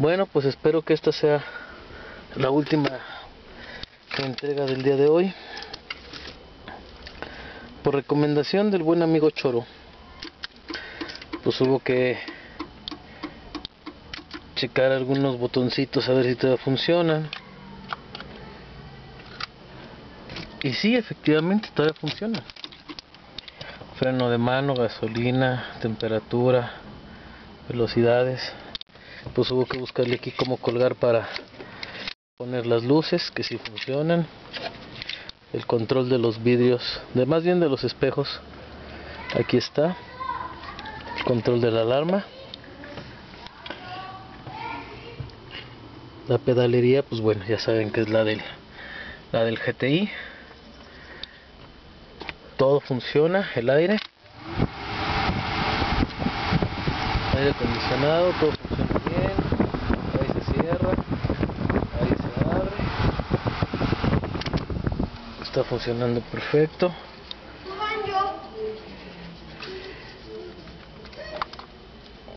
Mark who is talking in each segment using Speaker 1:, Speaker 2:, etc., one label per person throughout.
Speaker 1: Bueno, pues espero que esta sea la última entrega del día de hoy. Por recomendación del buen amigo Choro, pues hubo que checar algunos botoncitos a ver si todavía funcionan. Y sí, efectivamente todavía funciona. Freno de mano, gasolina, temperatura, velocidades pues hubo que buscarle aquí cómo colgar para poner las luces que si funcionan. El control de los vidrios de más bien de los espejos. Aquí está. El control de la alarma. La pedalería pues bueno ya saben que es la del la del GTI todo funciona el aire aire acondicionado todo funciona está funcionando perfecto.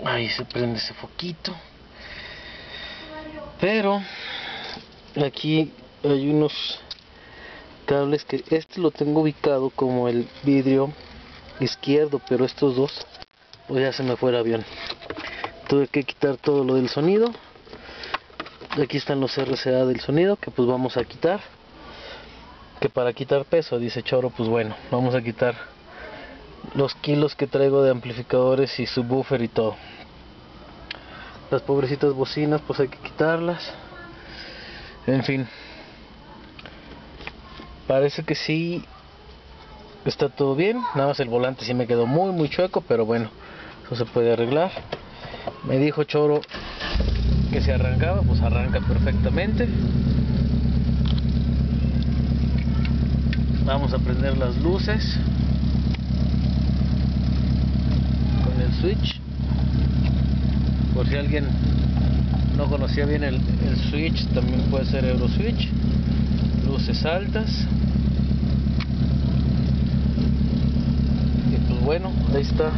Speaker 1: Ahí se prende ese foquito. Pero aquí hay unos cables que este lo tengo ubicado como el vidrio izquierdo pero estos dos pues ya se me fue el avión tuve que quitar todo lo del sonido aquí están los RCA del sonido que pues vamos a quitar que para quitar peso, dice Choro, pues bueno, vamos a quitar los kilos que traigo de amplificadores y subwoofer y todo. Las pobrecitas bocinas, pues hay que quitarlas. En fin. Parece que sí está todo bien. Nada más el volante sí me quedó muy muy chueco, pero bueno, eso se puede arreglar. Me dijo Choro que se arrancaba, pues arranca perfectamente. vamos a prender las luces con el switch por si alguien no conocía bien el, switch también puede ser euro switch luces altas bueno, ahí está.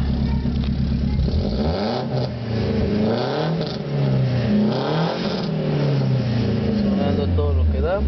Speaker 1: Sonando todo lo que da.